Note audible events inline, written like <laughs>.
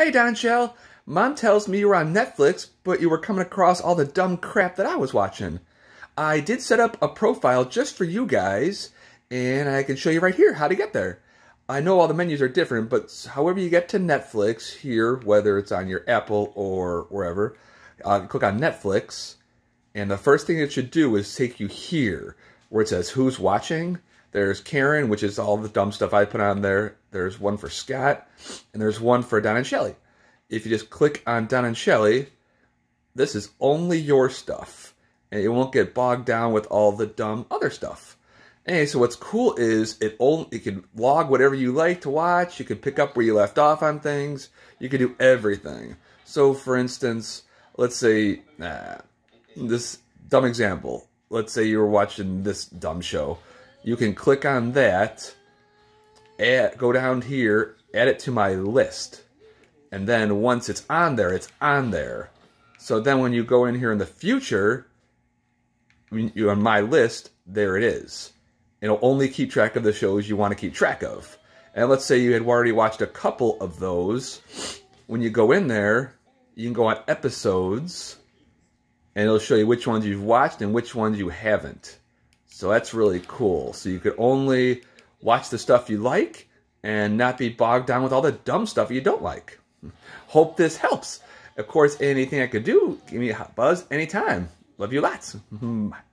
Hey, Don Shell. Mom tells me you were on Netflix, but you were coming across all the dumb crap that I was watching. I did set up a profile just for you guys, and I can show you right here how to get there. I know all the menus are different, but however you get to Netflix here, whether it's on your Apple or wherever, uh, click on Netflix, and the first thing it should do is take you here, where it says who's watching. There's Karen, which is all the dumb stuff I put on there. There's one for Scott, and there's one for Don and Shelly. If you just click on Don and Shelly, this is only your stuff, and it won't get bogged down with all the dumb other stuff. Anyway, so what's cool is it only it can log whatever you like to watch. You can pick up where you left off on things. You can do everything. So, for instance, let's say nah, this dumb example. Let's say you were watching this dumb show you can click on that, add, go down here, add it to my list. And then once it's on there, it's on there. So then when you go in here in the future, you're on my list, there it is. It'll only keep track of the shows you want to keep track of. And let's say you had already watched a couple of those. When you go in there, you can go on episodes, and it'll show you which ones you've watched and which ones you haven't. So that's really cool. So you could only watch the stuff you like and not be bogged down with all the dumb stuff you don't like. <laughs> Hope this helps. Of course, anything I could do, give me a buzz anytime. Love you lots. <laughs>